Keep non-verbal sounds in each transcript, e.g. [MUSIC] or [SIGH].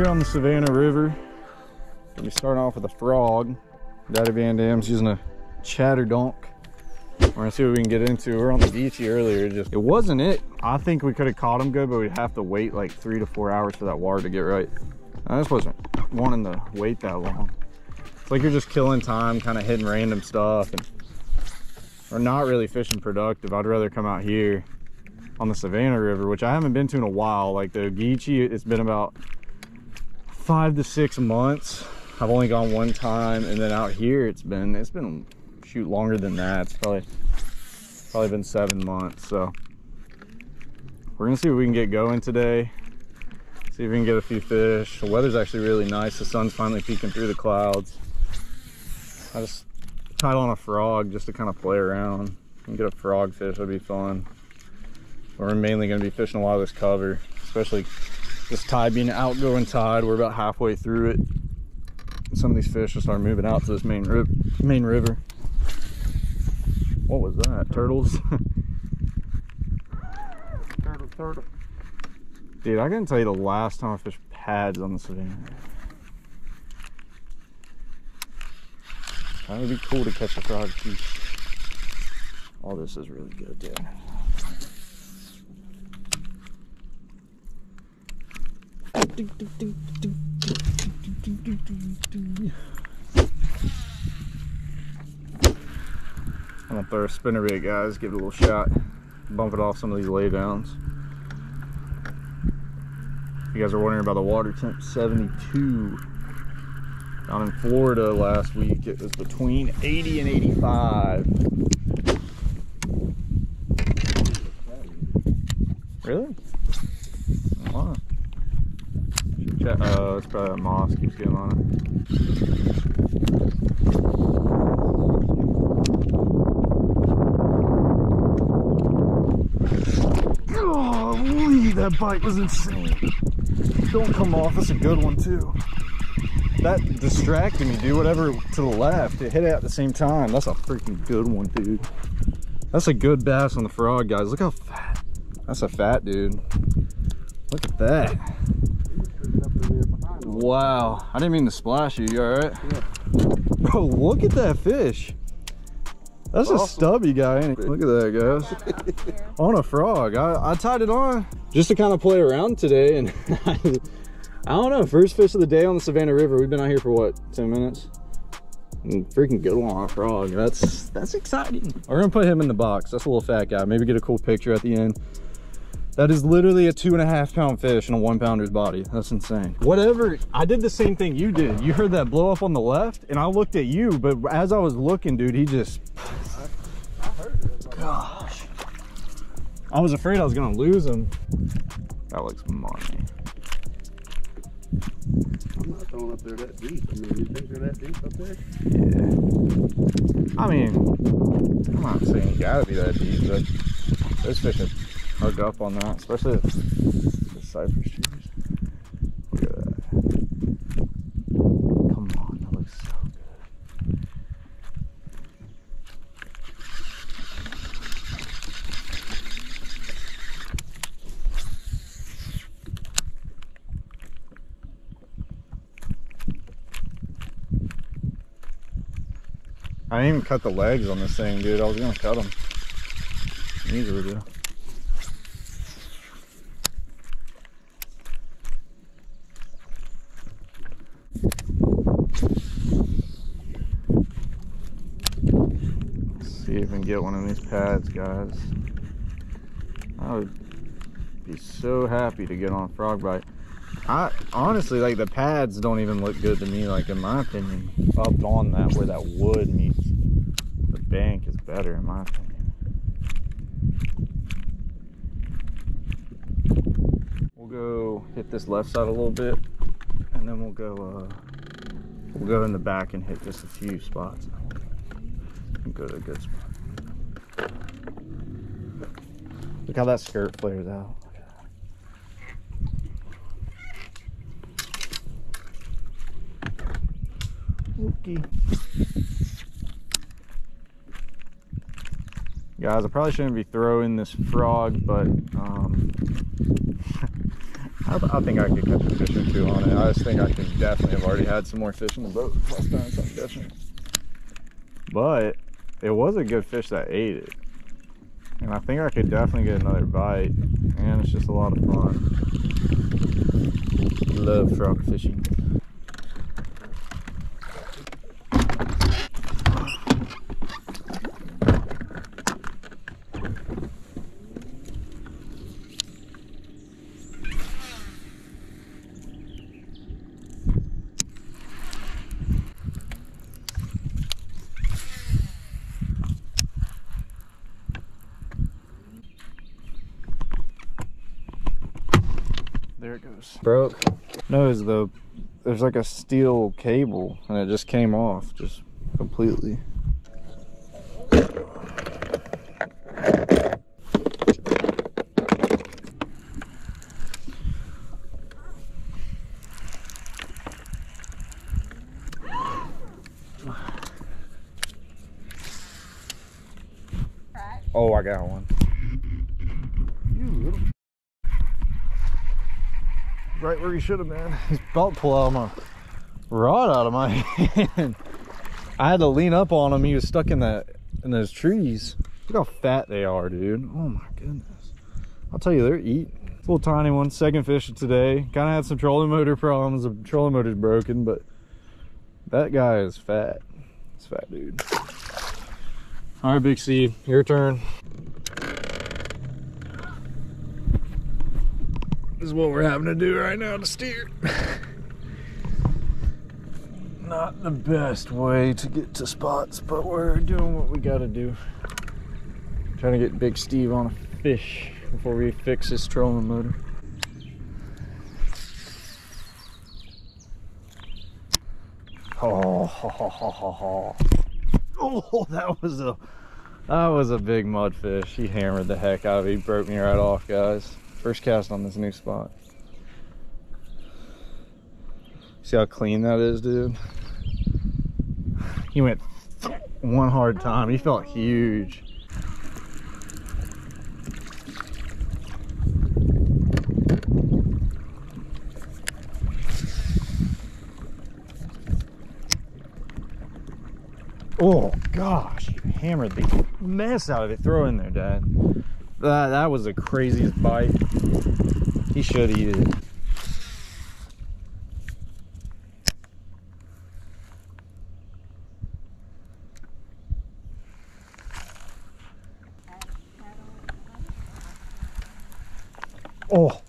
here on the Savannah River. Gonna be starting off with a frog. Daddy Van Dam's using a chatterdonk. We're gonna see what we can get into. We are on the Geechee earlier. Just it wasn't it. I think we could have caught him good, but we'd have to wait like three to four hours for that water to get right. I just wasn't wanting to wait that long. It's like you're just killing time, kind of hitting random stuff, and we're not really fishing productive. I'd rather come out here on the Savannah River, which I haven't been to in a while. Like the Geechee, it's been about five to six months. I've only gone one time, and then out here, it's been it's been shoot longer than that. It's probably probably been seven months. So we're gonna see what we can get going today. See if we can get a few fish. The weather's actually really nice. The sun's finally peeking through the clouds. I just tied on a frog just to kind of play around and get a frog fish. That'd be fun. We're mainly to be fishing a lot of this cover, especially this tide being an outgoing tide. We're about halfway through it. Some of these fish will start moving out to this main, ri main river. What was that? Turtles? [LAUGHS] turtle, turtle. Dude, I can tell you the last time I fished pads on the Savannah. That would be cool to catch a frog too. All this is really good, dude. I'm gonna throw a spinnerbait, guys. Give it a little shot. Bump it off some of these laydowns. You guys are wondering about the water temp 72. Down in Florida last week, it was between 80 and 85. Really? Wow. Check, uh, it's probably a moss keeps getting on it. Golly, that bite was insane. Don't come off, that's a good one too. That distracted me, dude. Whatever to the left, it hit it at the same time. That's a freaking good one, dude. That's a good bass on the frog, guys. Look how fat. That's a fat dude. Look at that. Wow, I didn't mean to splash you. You all right? Yeah. Bro, look at that fish. That's awesome. a stubby guy. Look at that, guys. [LAUGHS] on a frog. I, I tied it on just to kind of play around today. And [LAUGHS] I don't know, first fish of the day on the Savannah River. We've been out here for what, 10 minutes? And freaking good one on a frog. That's that's exciting. We're gonna put him in the box. That's a little fat guy. Maybe get a cool picture at the end. That is literally a two and a half pound fish in a one pounder's body. That's insane. Whatever, I did the same thing you did. You heard that blow up on the left and I looked at you, but as I was looking, dude, he just, I heard. gosh. I was afraid I was gonna lose him. That looks money. I'm not throwing up there that deep. I mean, you think they're that deep up there? Yeah. I mean, I'm not saying you gotta be that deep, but those fish are hug up on that, especially the cypress trees. Look at that. Come on, that looks so good. I didn't even cut the legs on this thing, dude. I was gonna cut them. Neither do. Get one of these pads, guys. I would be so happy to get on a frog bite. I honestly like the pads don't even look good to me, like in my opinion. Up on that where that wood meets the bank is better in my opinion. We'll go hit this left side a little bit and then we'll go uh, we'll go in the back and hit just a few spots go to a good spot. Look how that skirt flares out. Guys, I probably shouldn't be throwing this frog, but um, [LAUGHS] I, I think I could catch a fish or two on it. I just think I could definitely have already had some more fish in the boat something different. But it was a good fish that ate it. And I think I could definitely get another bite. And it's just a lot of fun. Love frog fishing. There it goes. Broke. No, it's the there's like a steel cable and it just came off just completely. Oh, I got one. You little right where he should have been. His [LAUGHS] belt pulled out of my rod out of my [LAUGHS] hand. I had to lean up on him. He was stuck in that in those trees. Look how fat they are, dude. Oh my goodness. I'll tell you, they're eating. Little tiny one, second fish of today. Kind of had some trolling motor problems. The trolling motor's broken, but that guy is fat. It's fat, dude. All right, Big Steve, your turn. Is what we're having to do right now to steer. [LAUGHS] Not the best way to get to spots, but we're doing what we gotta do. Trying to get Big Steve on a fish before we fix his trolling motor. Oh, ho, ho, ho. oh, that was a that was a big mudfish. He hammered the heck out of it. He broke me right off, guys. First cast on this new spot. See how clean that is, dude? He went one hard time. He felt huge. Oh gosh, you hammered the mess out of it. Throw in there, Dad. That that was the craziest bite. He should eat it. Oh,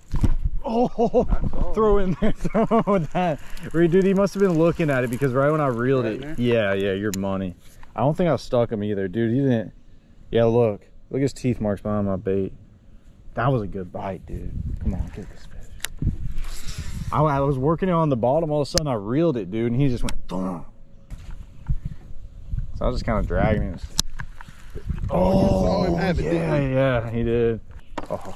oh, [LAUGHS] throw in there, throw that. Dude, he must have been looking at it because right when I reeled Right it, there? yeah, yeah, your money. I don't think I stuck him either, dude. He didn't. Yeah, look, look at his teeth marks behind my bait. That was a good bite, dude. Come on, get this fish. I, I was working it on the bottom. All of a sudden, I reeled it, dude, and he just went. Thump. So I was just kind of dragging it. Oh, him have it, yeah, yeah, he did. Oh.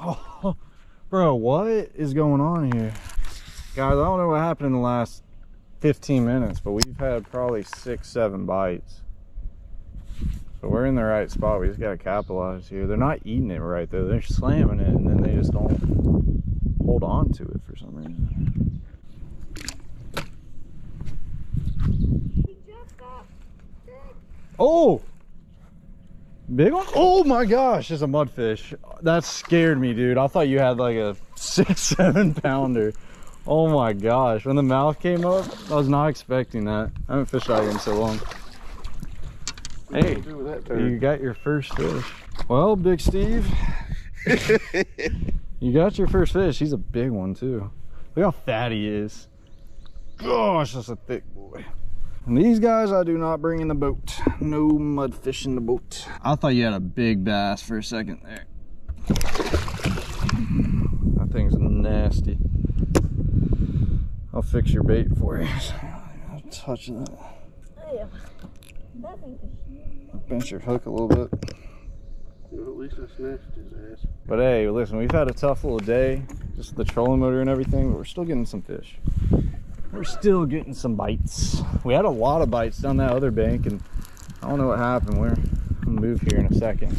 oh, [LAUGHS] bro, what is going on here, guys? I don't know what happened in the last 15 minutes, but we've had probably six, seven bites. So we're in the right spot. We just gotta capitalize here. They're not eating it right though. They're slamming it, and then they just don't hold on to it for some reason. Oh, big one! Oh my gosh, it's a mudfish. That scared me, dude. I thought you had like a six, [LAUGHS] seven pounder. Oh my gosh, when the mouth came up, I was not expecting that. I haven't fished out in so long. What Hey, you that You got your first fish. Well, Big Steve, [LAUGHS] you got your first fish. He's a big one too. Look how fat he is. Gosh, that's a thick boy. And these guys I do not bring in the boat. No mudfish in the boat. I thought you had a big bass for a second there. That thing's nasty. I'll fix your bait for you. [LAUGHS] I'm touching that. Bent your hook a little bit. Well, at least I snatched his ass. But hey, listen, we've had a tough little day, just the trolling motor and everything, but we're still getting some fish. We're still getting some bites. We had a lot of bites down that other bank, and I don't know what happened. We're gonna move here in a second.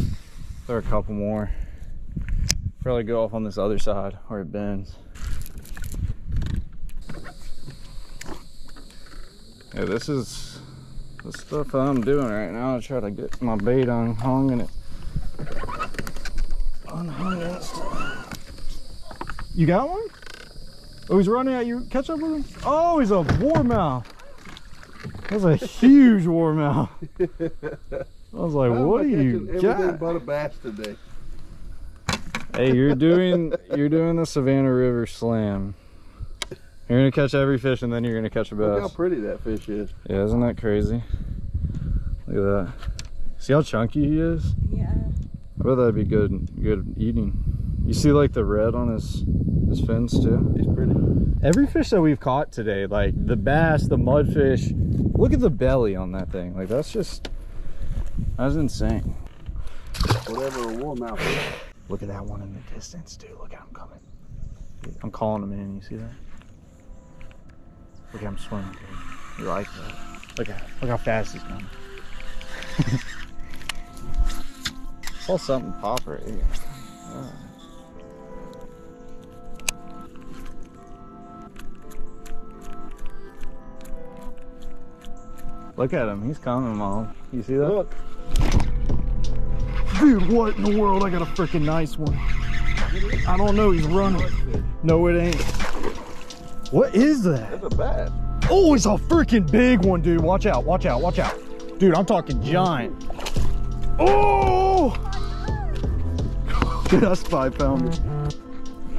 There are a couple more. Probably go off on this other side where it bends. Yeah, this is the stuff I'm doing right now to try to get my bait unhung and it unhung and stuff. You got one? Oh, he's running at you. Catch up with him. Oh, he's a warmouth. That's a huge warmouth. I was like, How am what are you catching everything got? but a bass today. Hey, you're doing you're doing the Savannah River Slam. You're gonna catch every fish and then you're gonna catch a bass. Look how pretty that fish is. Yeah, isn't that crazy? Look at that. See how chunky he is? Yeah. I bet that'd be good good eating. You see like the red on his his fins too? He's pretty. Every fish that we've caught today, like the bass, the mudfish, look at the belly on that thing. Like that's just that's insane. Whatever a warmouth is. Look at that one in the distance, dude. Look at him coming. I'm calling him in. You see that? Look at him swimming, dude. You like that? Look at look how fast he's going. [LAUGHS] Saw something pop right here. Alright. Look at him. He's coming, mom. You see that? Look, Dude, what in the world? I got a freaking nice one. I don't know. He's running. No, it ain't. What is that? that's a bass. Oh, it's a freaking big one, dude. Watch out, watch out, watch out. Dude, I'm talking giant. Oh! Dude, [LAUGHS] that's five pounder.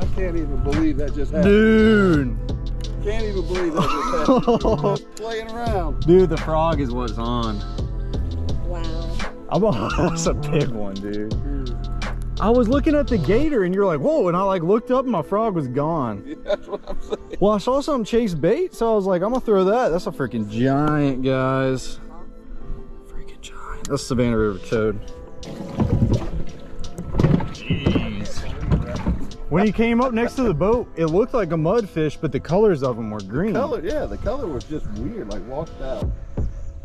I can't even believe that just happened. Dude. Can't even believe that just happened. We [LAUGHS] just playing around. Dude, the frog is what's on. Wow. I'm a, [LAUGHS] that's a big one, dude. Mm. I was looking at the gator and you're like, whoa, and I like looked up and my frog was gone. Yeah, [LAUGHS] that's what I'm saying. Well, I saw something chase bait, so I was like, I'm gonna throw that. That's a freaking giant, guys. Freaking giant. That's Savannah River toad. Jeez. When he came up next to the boat, it looked like a mudfish, but the colors of them were green. Color, yeah, the color was just weird, like washed out.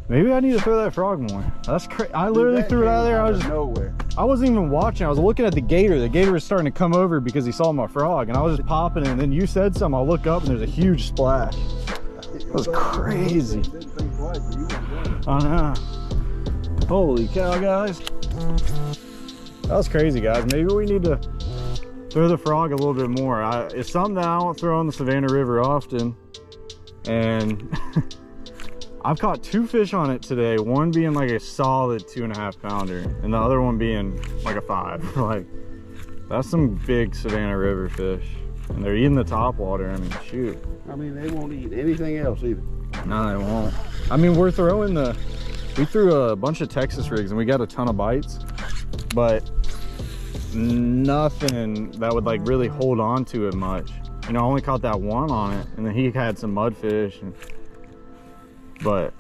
Maybe I need to throw that frog more. That's crazy. I literally threw it out of there. I was nowhere. I wasn't even watching. I was looking at the gator. The gator was starting to come over because he saw my frog, and I was just popping it. And then you said something. I look up and there's a huge splash. That was crazy. Didn't think twice, but you was running. I know. Holy cow, guys. That was crazy, guys. Maybe we need to throw the frog a little bit more. I, it's something that I don't throw on the Savannah River often. And [LAUGHS] I've caught two fish on it today. One being like a solid two and a half pounder, and the other one being like a five. [LAUGHS] like, that's some big Savannah River fish. And they're eating the top water. I mean, shoot. I mean, they won't eat anything else either. No, they won't. I mean, we're throwing the, we threw a bunch of Texas rigs and we got a ton of bites, but nothing that would like really hold on to it much. You know, I only caught that one on it and then he had some mudfish and, but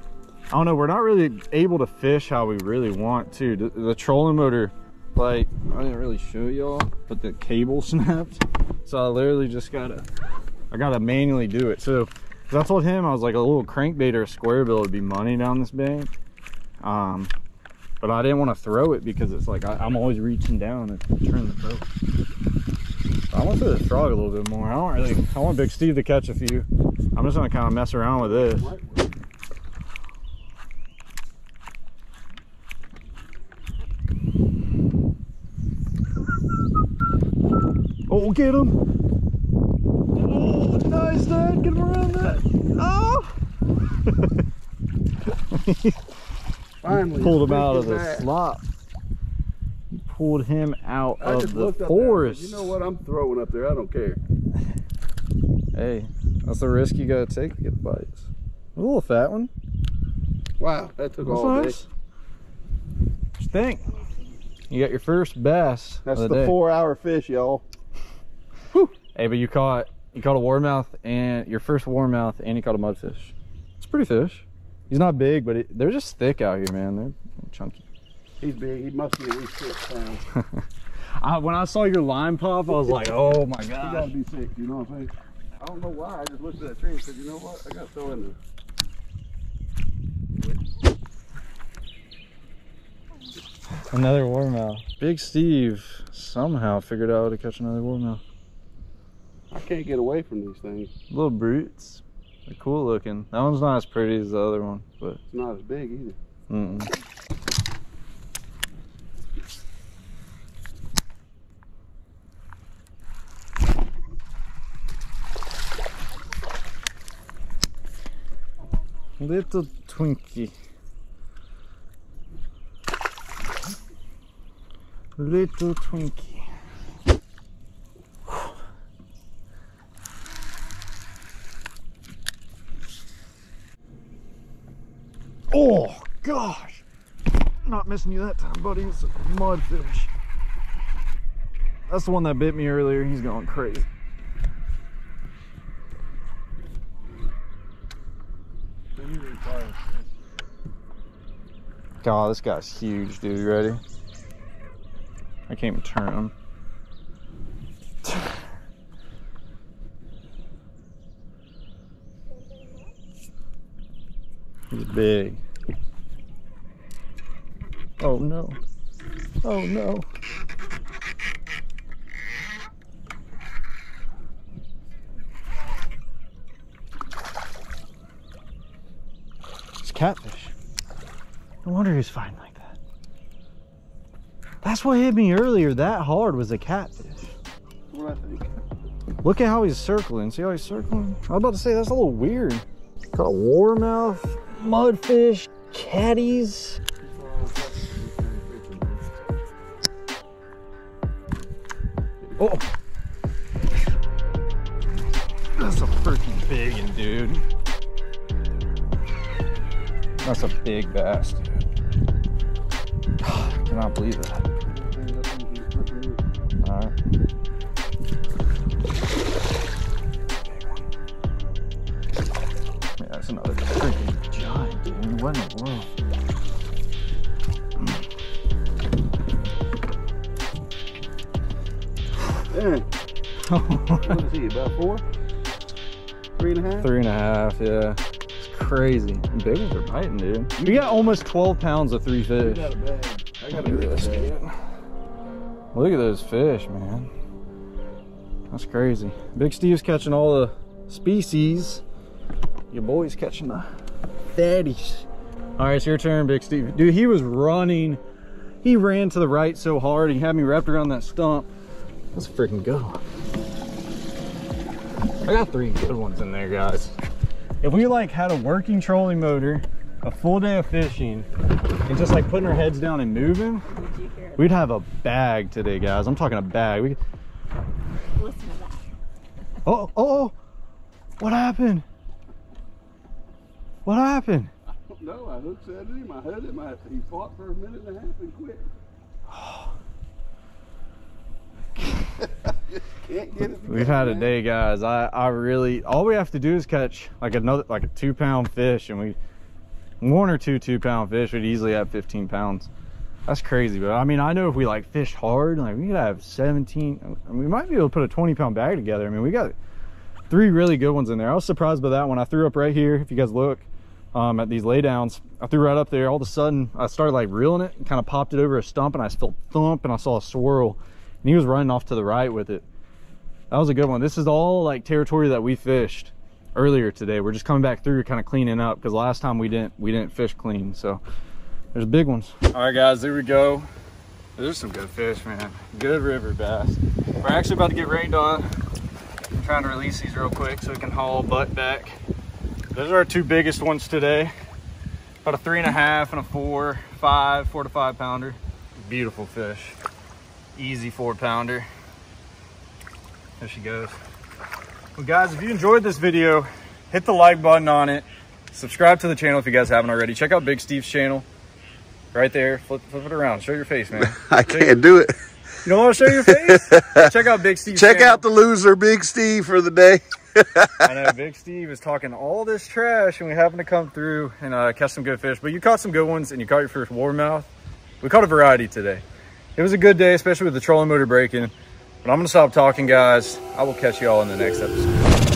I don't know, we're not really able to fish how we really want to. The, the trolling motor, like, I didn't really show y'all, but the cable [LAUGHS] snapped. So I literally just gotta, I gotta manually do it. So I told him I was like a little crankbait or a square bill would be money down this bank. Um, but I didn't want to throw it because it's like I, I'm always reaching down and turn the boat. I want to throw the frog a little bit more. I don't really. I want Big Steve to catch a few. I'm just gonna kind of mess around with this. Oh, get him! Oh, nice, Dad. Get him around that. Oh! [LAUGHS] Finally. pulled him out of the his ass. slop. You pulled him out I of the looked up there and forest. You know what? I'm throwing up there. I don't care. Hey, that's the risk you gotta take to get the bites. A little fat one. Wow, that took That's all day. nice. What you think? You got your first bass That's of the, the, day. four-hour fish, y'all. Hey, but you caught you caught a warmouth and your first warmouth, and you caught a mudfish. It's a pretty fish. He's not big, but it, they're just thick out here, man. They're chunky. He's big. He must be at least six pounds. [LAUGHS] I, when I saw your line pop, I was like, oh my He god. gotta be six. You know what I'm saying? I don't know why. I just looked at that tree and said, you know what? I gotta throw in there. Another warmouth. Big Steve somehow figured out how to catch another warmouth. I can't get away from these things. Little brutes. They're cool looking. That one's not as pretty as the other one, but It's not as big either. mm Little Twinkie. Little Twinkie. Oh gosh! Not missing you that time, buddy. It's a mudfish. That's the one that bit me earlier. He's going crazy. God, this guy's huge, dude. You ready? I can't even turn him. [LAUGHS] He's big. Oh no. Oh no. It's catfish. No wonder he's fighting like that. That's what hit me earlier that hard was a catfish. What I think. Look at how he's circling. See how he's circling? I was about to say that's a little weird. Got a warmouth, mudfish, catties. Big bass, [SIGHS] dude. Cannot believe that. Alright. Yeah, that's another freaking giant, dude. What in the world? Yeah. [LAUGHS] what is he, about four? Three and a half? Three and a half, yeah. It's crazy. And big ones are biting, dude. We got almost 12 pounds of three I fish. got a bag. I got Look a at this, Look at those fish, man. That's crazy. Big Steve's catching all the species. Your boy's catching the fatties. All right, it's your turn, Big Steve. Dude, he was running. He ran to the right so hard. He had me wrapped around that stump. That's a freaking good one. I got three good ones in there, guys. If we like had a working trolling motor, a full day of fishing, and just like putting our heads down and moving, we'd have a bag today, guys. I'm talking a bag. We, Listen to that. oh, oh, oh, what happened? What happened? No, I hooked at him. I had him. I, he fought for a minute and a half and quit. [SIGHS] [SIGHS] [SIGHS] We've had a day, guys. I, I really, all we have to do is catch like another, like a two pound fish, and we, one or two two pound fish would easily have 15 pounds. That's crazy, but I mean, I know if we like fish hard, like we could have 17, I mean, we might be able to put a 20 pound bag together. I mean, we got three really good ones in there. I was surprised by that one. I threw up right here. If you guys look um, at these laydowns, I threw right up there. All of a sudden, I started like reeling it and kind of popped it over a stump, and I felt thump, and I saw a swirl, and he was running off to the right with it. That was a good one. This is all like territory that we fished earlier today. We're just coming back through, kind of cleaning up because last time we didn't we didn't fish clean. So there's big ones. All right, guys, there we go. There's some good fish, man. Good river bass. We're actually about to get rained on. I'm trying to release these real quick so we can haul butt back. Those are our two biggest ones today. About a three and a half and a four, five, four to five pounder. Beautiful fish. Easy four pounder. There she goes. Well guys, if you enjoyed this video, hit the like button on it. Subscribe to the channel if you guys haven't already. Check out Big Steve's channel. Right there. Flip, flip it around. Show your face, man. [LAUGHS] I can't do it. You don't want to show your face? [LAUGHS] Check out Big Steve's Check channel. out the loser, Big Steve, for the day. [LAUGHS] I know Big Steve is talking all this trash and we happen to come through and uh, catch some good fish. But you caught some good ones and you caught your first warmouth. We caught a variety today. It was a good day, especially with the trolling motor breaking. But I'm going to stop talking, guys. I will catch you all in the next episode.